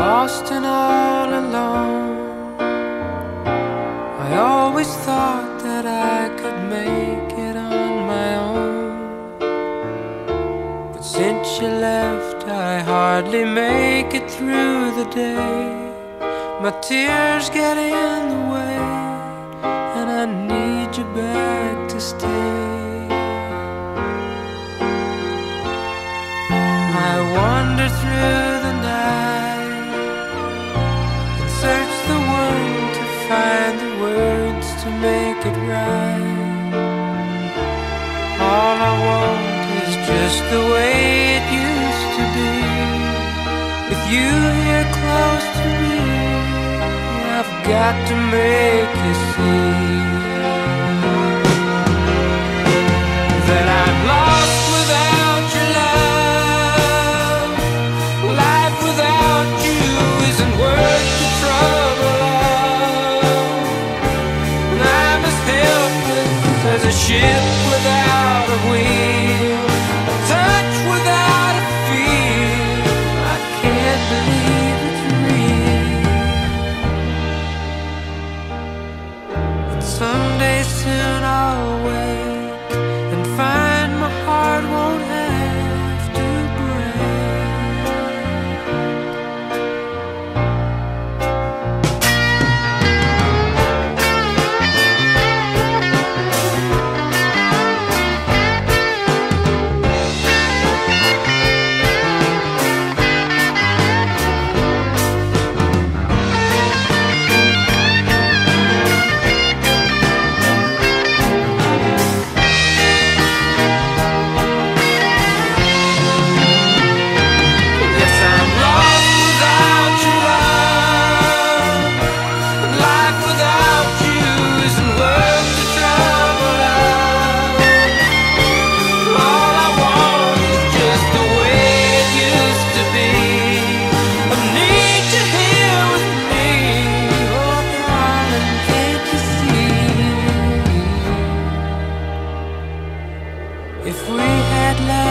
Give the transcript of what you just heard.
lost and all alone. I always thought that I could make it on my own. But since you left, I hardly make it through the day. My tears get in the way, and I need you back to stay. I wander through make it. All I want is just the way it used to be. With you here close to me, I've got to make you see soon love